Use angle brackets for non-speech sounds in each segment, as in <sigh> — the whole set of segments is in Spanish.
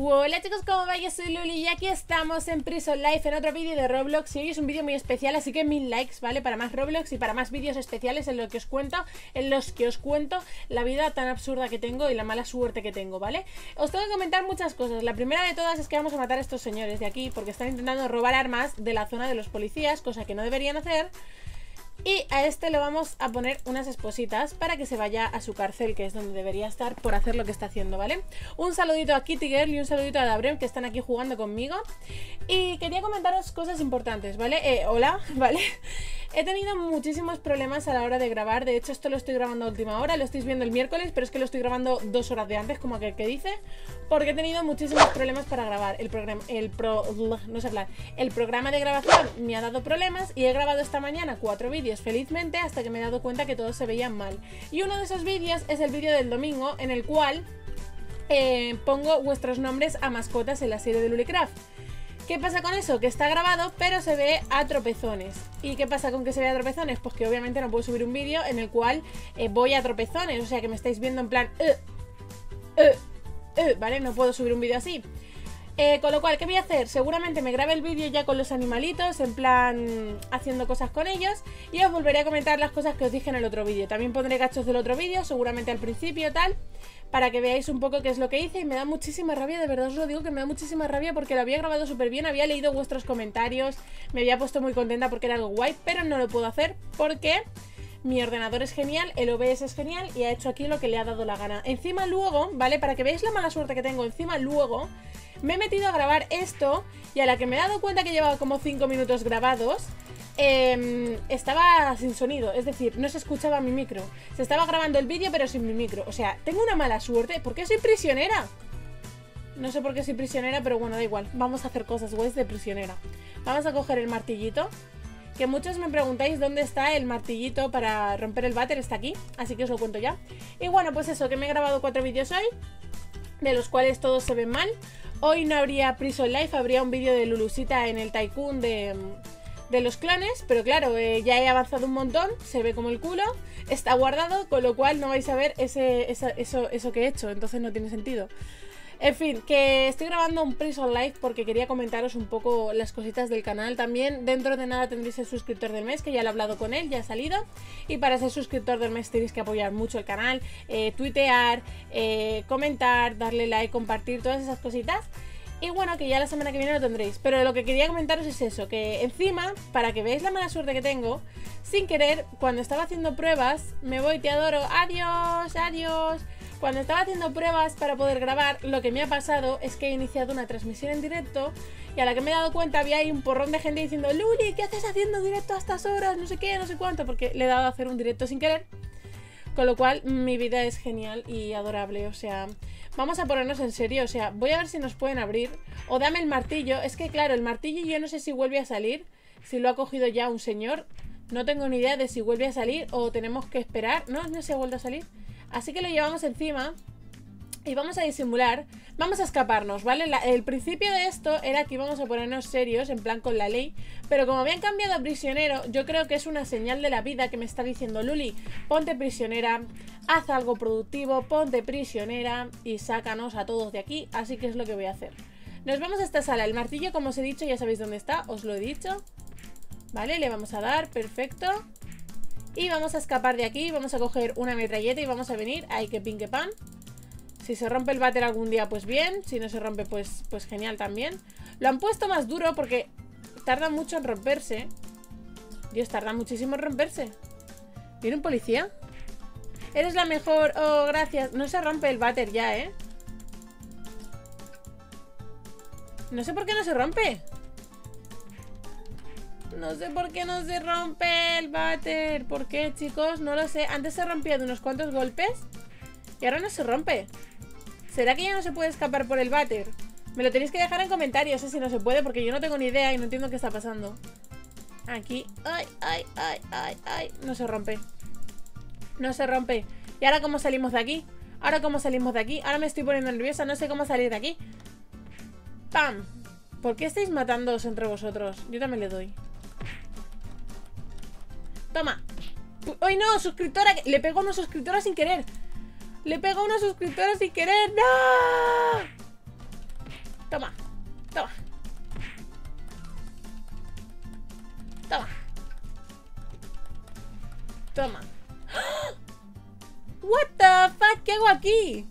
Hola chicos, ¿cómo va? Yo soy Luli y aquí estamos en Prison Life en otro vídeo de Roblox y hoy es un vídeo muy especial, así que mil likes, ¿vale? Para más Roblox y para más vídeos especiales en los que os cuento, en los que os cuento la vida tan absurda que tengo y la mala suerte que tengo, ¿vale? Os tengo que comentar muchas cosas. La primera de todas es que vamos a matar a estos señores de aquí porque están intentando robar armas de la zona de los policías, cosa que no deberían hacer. Y a este le vamos a poner unas espositas para que se vaya a su cárcel, que es donde debería estar por hacer lo que está haciendo, ¿vale? Un saludito a Kitty Girl y un saludito a Dabrem, que están aquí jugando conmigo. Y quería comentaros cosas importantes, ¿vale? Eh, hola, <laughs> ¿vale? He tenido muchísimos problemas a la hora de grabar. De hecho, esto lo estoy grabando a última hora. Lo estáis viendo el miércoles, pero es que lo estoy grabando dos horas de antes, como que, que dice. Porque he tenido muchísimos problemas para grabar. El programa, el pro, no. El programa de grabación me ha dado problemas y he grabado esta mañana cuatro vídeos felizmente hasta que me he dado cuenta que todos se veían mal. Y uno de esos vídeos es el vídeo del domingo en el cual eh, pongo vuestros nombres a mascotas en la serie de Lulicraft. ¿Qué pasa con eso? Que está grabado, pero se ve a tropezones. ¿Y qué pasa con que se ve a tropezones? Pues que obviamente no puedo subir un vídeo en el cual eh, voy a tropezones. O sea que me estáis viendo en plan... Uh, ¿Vale? No puedo subir un vídeo así. Eh, con lo cual, ¿qué voy a hacer? Seguramente me grabe el vídeo ya con los animalitos, en plan haciendo cosas con ellos, y os volveré a comentar las cosas que os dije en el otro vídeo. También pondré gachos del otro vídeo, seguramente al principio, tal para que veáis un poco qué es lo que hice y me da muchísima rabia, de verdad os lo digo que me da muchísima rabia porque lo había grabado súper bien, había leído vuestros comentarios, me había puesto muy contenta porque era algo guay, pero no lo puedo hacer porque mi ordenador es genial, el OBS es genial y ha hecho aquí lo que le ha dado la gana. Encima luego, ¿vale? Para que veáis la mala suerte que tengo, encima luego me he metido a grabar esto y a la que me he dado cuenta que llevaba como 5 minutos grabados, Em, estaba sin sonido, es decir, no se escuchaba mi micro. Se estaba grabando el vídeo pero sin mi micro. O sea, tengo una mala suerte. ¿Por qué soy prisionera? No sé por qué soy prisionera, pero bueno, da igual. Vamos a hacer cosas guays de prisionera. Vamos a coger el martillito. Que muchos me preguntáis dónde está el martillito para romper el váter. Está aquí, así que os lo cuento ya. Y bueno, pues eso, que me he grabado cuatro vídeos hoy. De los cuales todos se ven mal. Hoy no habría Prison Life, habría un vídeo de Lulusita en el Tycoon de de los clones, pero claro, eh, ya he avanzado un montón, se ve como el culo, está guardado, con lo cual no vais a ver ese, eso, eso que he hecho, entonces no tiene sentido. En fin, que estoy grabando un Prison Live porque quería comentaros un poco las cositas del canal. También dentro de nada tendréis el suscriptor del mes, que ya lo he hablado con él, ya ha salido. Y para ser suscriptor del mes tenéis que apoyar mucho el canal, eh, tuitear, eh, comentar, darle like, compartir, todas esas cositas. Y bueno, que ya la semana que viene lo tendréis. Pero lo que quería comentaros es eso, que encima, para que veáis la mala suerte que tengo, sin querer, cuando estaba haciendo pruebas, me voy, te adoro, adiós, adiós. Cuando estaba haciendo pruebas para poder grabar, lo que me ha pasado es que he iniciado una transmisión en directo y a la que me he dado cuenta había ahí un porrón de gente diciendo, Luli, ¿qué haces haciendo directo a estas horas? No sé qué, no sé cuánto, porque le he dado a hacer un directo sin querer. Con lo cual, mi vida es genial y adorable, o sea, Vamos a ponernos en serio, o sea, voy a ver si nos pueden abrir. O dame el martillo. Es que claro, el martillo yo no sé si vuelve a salir. Si lo ha cogido ya un señor. No tengo ni idea de si vuelve a salir o tenemos que esperar. No, no se ha vuelto a salir. Así que lo llevamos encima. Y vamos a disimular, vamos a escaparnos, ¿vale? el principio de esto era que íbamos a ponernos serios, en plan con la ley Pero como habían cambiado a prisionero, yo creo que es una señal de la vida que me está diciendo Luli. Ponte prisionera, haz algo productivo, ponte prisionera y sácanos a todos de aquí. Así que es lo que voy a hacer. Nos vamos a esta sala, el martillo como os he dicho, ya sabéis dónde está, os lo he dicho. Vale, le vamos a dar, perfecto Y vamos a escapar de aquí, vamos a coger una metralleta y vamos a venir, ay que pin que pan si se rompe el váter algún día, pues bien. Si no se rompe, pues, pues genial también. Lo han puesto más duro porque tarda mucho en romperse. Dios, tarda muchísimo en romperse. ¿Viene un policía? Eres la mejor. Oh, gracias. No se rompe el váter ya, ¿eh? No sé por qué no se rompe. No sé por qué no se rompe el váter. ¿Por qué, chicos? No lo sé. Antes se rompía de unos cuantos golpes. Y ahora no se rompe. ¿Será que ya no se puede escapar por el váter? Me lo tenéis que dejar en comentarios, sé si no se puede, porque yo no tengo ni idea y no entiendo qué está pasando. Aquí. Ay, ay, ay, ay, ay. No se rompe. No se rompe. ¿Y ahora cómo salimos de aquí? ¿Ahora cómo salimos de aquí? Ahora me estoy poniendo nerviosa, no sé cómo salir de aquí. ¡Pam! ¿Por qué estáis matándoos entre vosotros? Yo también le doy. Toma. ¡Ay, no! Suscriptora. Le pego a una suscriptora sin querer. Le pego a una suscriptora sin querer. ¡No! Toma. Toma. Toma. Toma. What the fuck? ¿Qué hago aquí?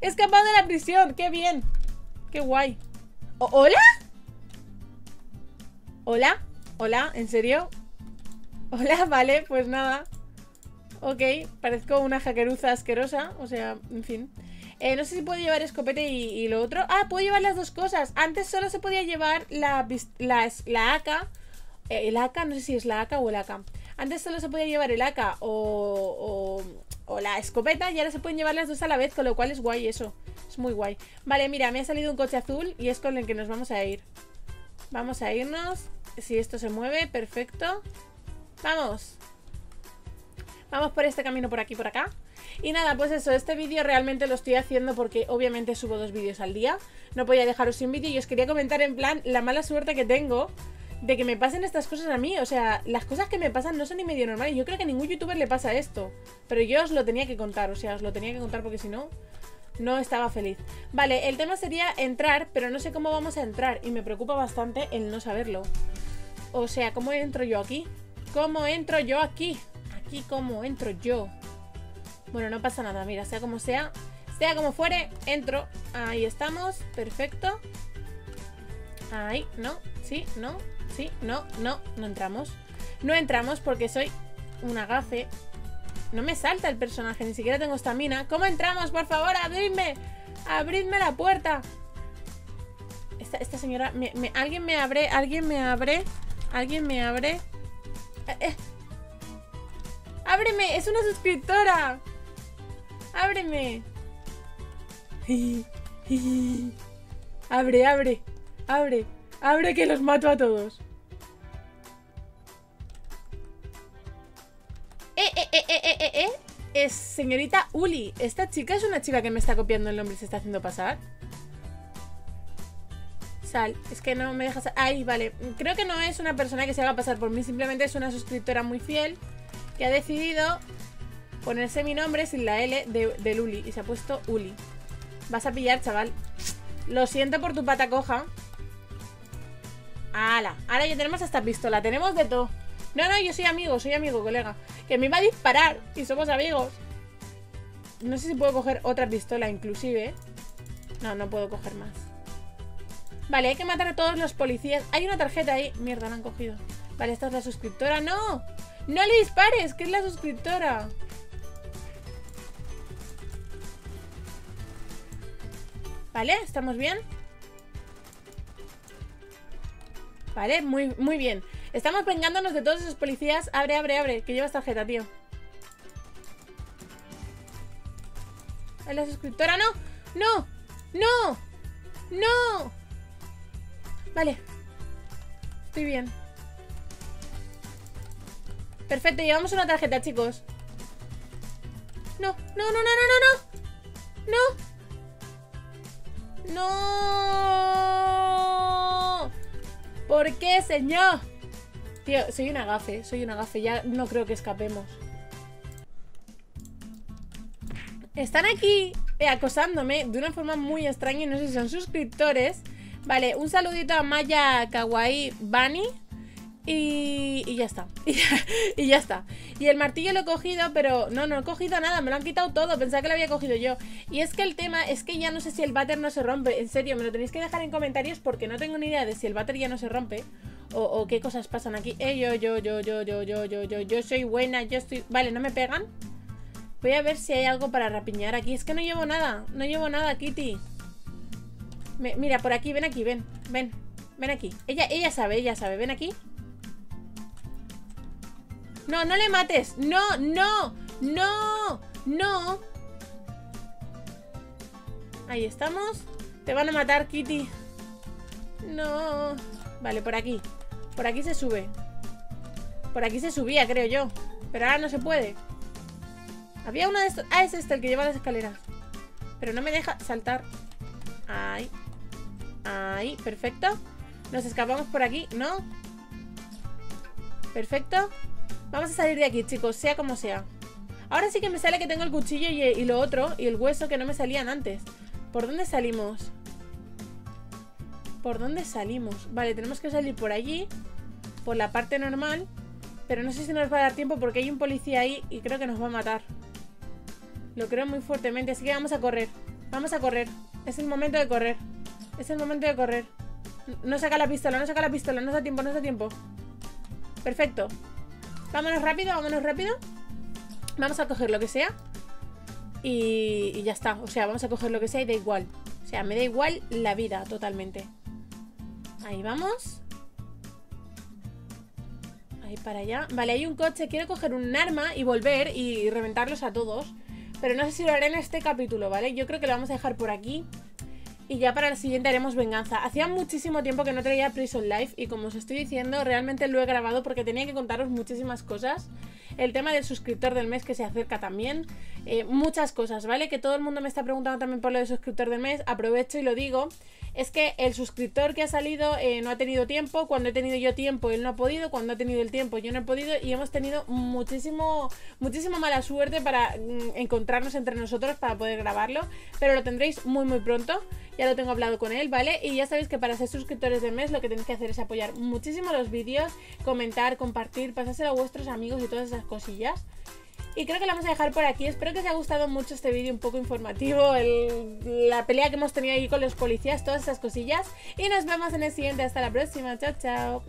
Escapado de la prisión. ¡Qué bien! ¡Qué guay! ¿Hola? ¿Hola? ¿Hola? ¿En serio? Hola, <laughs> vale, pues nada. Ok, parezco una hackeruza asquerosa. O sea, en fin. Eh, no sé si puedo llevar escopete y, lo otro. Ah, puedo llevar las dos cosas. Antes solo se podía llevar la, la, la AK. Eh, el AK, no sé si es la AK o el AK. Antes solo se podía llevar el AK o, o, la escopeta y ahora se pueden llevar las dos a la vez, con lo cual es guay eso. Es muy guay. Vale, mira, me ha salido un coche azul y es con el que nos vamos a ir. Vamos a irnos. Si esto se mueve, perfecto. Vamos. Vamos por este camino por aquí, por acá. Y nada, pues eso, este vídeo realmente lo estoy haciendo porque obviamente subo dos vídeos al día. No podía dejaros sin vídeo y os quería comentar en plan la mala suerte que tengo de que me pasen estas cosas a mí. O sea, las cosas que me pasan no son ni medio normales. Yo creo que a ningún youtuber le pasa esto. Pero yo os lo tenía que contar, o sea, os lo tenía que contar porque si no, no estaba feliz. Vale, el tema sería entrar, pero no sé cómo vamos a entrar. Y me preocupa bastante el no saberlo. O sea, ¿cómo entro yo aquí? ¿Cómo entro yo aquí? Aquí, ¿cómo entro yo? Bueno, no pasa nada, mira, sea como sea. Sea como fuere, entro. Ahí estamos, perfecto. Ahí, no, sí, no, sí, no, no, no entramos. No entramos porque soy un agafe. No me salta el personaje, ni siquiera tengo estamina. ¿Cómo entramos? Por favor, abridme. Abridme la puerta. Esta, señora... alguien me abre, alguien me abre. Alguien me abre. Eh, eh. ¡Ábreme! ¡Es una suscriptora! ¡Ábreme! abre, abre, abre, abre que los mato a todos. Eh, eh, eh, eh, eh, eh, Es señorita Uli. Esta chica es una chica que me está copiando el nombre y se está haciendo pasar. Es que no me deja... Ahí, vale. Creo que no es una persona que se haga pasar por mí. Simplemente es una suscriptora muy fiel que ha decidido ponerse mi nombre sin la L de, de Luli. Y se ha puesto Uli. Vas a pillar, chaval. Lo siento por tu pata coja. ¡Hala! Ahora ya tenemos esta pistola. Tenemos de todo. No, no, yo soy amigo, soy amigo, colega. Que me iba a disparar y somos amigos. No sé si puedo coger otra pistola inclusive. No, no puedo coger más. Vale, hay que matar a todos los policías. Hay una tarjeta ahí. Mierda, la han cogido. Vale, esta es la suscriptora. ¡No! ¡No le dispares! Que es la suscriptora. ¿Vale? ¿Estamos bien? Vale, muy, muy bien. Estamos vengándonos de todos esos policías. Abre, abre, abre. Que llevas tarjeta, tío. ¿Es la suscriptora? ¡No! ¡No! ¡No! ¡No! Vale. Estoy bien. Perfecto, llevamos una tarjeta, chicos. No, no, no, no, no, no, no. No. ¿Por qué, señor? Tío, soy una gafe, soy una gafe. Ya no creo que escapemos. Están aquí eh, acosándome de una forma muy extraña y no sé si son suscriptores. Vale, un saludito a Maya Kawaii Bunny. Y, ya está. <laughs> Y ya, está. Y el martillo lo he cogido, pero no, no he cogido nada. Me lo han quitado todo. Pensaba que lo había cogido yo. Y es que el tema es que ya no sé si el váter no se rompe. En serio, me lo tenéis que dejar en comentarios porque no tengo ni idea de si el váter ya no se rompe. O, qué cosas pasan aquí. Eh, yo, yo, yo, yo, yo, yo, yo, yo, yo soy buena, yo estoy... Vale, ¿no me pegan? Voy a ver si hay algo para rapiñar aquí. Es que no llevo nada. No llevo nada, Kitty. Mira, por aquí, ven aquí, ven. Ven, ven aquí. Ella, ella sabe, ella sabe. Ven aquí. No, no le mates. No, no, no, no. Ahí estamos. Te van a matar, Kitty. No. Vale, por aquí. Por aquí se sube. Por aquí se subía, creo yo. Pero ahora no se puede. Había uno de estos... Ah, es este el que lleva las escaleras. Pero no me deja saltar. Ahí. Ahí, perfecto. Nos escapamos por aquí, ¿no? Perfecto. Vamos a salir de aquí, chicos, sea como sea. Ahora sí que me sale que tengo el cuchillo y, lo otro, y el hueso que no me salían antes. ¿Por dónde salimos? ¿Por dónde salimos? Vale, tenemos que salir por allí, por la parte normal. Pero no sé si nos va a dar tiempo porque hay un policía ahí y creo que nos va a matar. Lo creo muy fuertemente, así que vamos a correr. Vamos a correr. Es el momento de correr. Es el momento de correr. No saca la pistola, no saca la pistola, no da tiempo, no da tiempo. Perfecto. Vámonos rápido, vámonos rápido. Vamos a coger lo que sea. Y, y, ya está. O sea, vamos a coger lo que sea y da igual. O sea, me da igual la vida totalmente. Ahí vamos. Ahí para allá. Vale, hay un coche. Quiero coger un arma y volver y reventarlos a todos. Pero no sé si lo haré en este capítulo, ¿vale? Yo creo que lo vamos a dejar por aquí. Y ya para el siguiente haremos venganza. Hacía muchísimo tiempo que no traía Prison Life y como os estoy diciendo, realmente lo he grabado porque tenía que contaros muchísimas cosas. El tema del suscriptor del mes que se acerca también. Eh, muchas cosas, ¿vale? Que todo el mundo me está preguntando también por lo del suscriptor del mes. Aprovecho y lo digo es que el suscriptor que ha salido eh, no ha tenido tiempo, cuando he tenido yo tiempo él no ha podido, cuando ha tenido el tiempo yo no he podido y hemos tenido muchísimo, muchísima mala suerte para mm, encontrarnos entre nosotros para poder grabarlo, pero lo tendréis muy muy pronto, ya lo tengo hablado con él, ¿vale? Y ya sabéis que para ser suscriptores del mes lo que tenéis que hacer es apoyar muchísimo los vídeos, comentar, compartir, pasárselo a vuestros amigos y todas esas cosillas. Y creo que lo vamos a dejar por aquí. Espero que os haya gustado mucho este vídeo un poco informativo. la pelea que hemos tenido ahí con los policías, todas esas cosillas. Y nos vemos en el siguiente. Hasta la próxima. Chao, chao.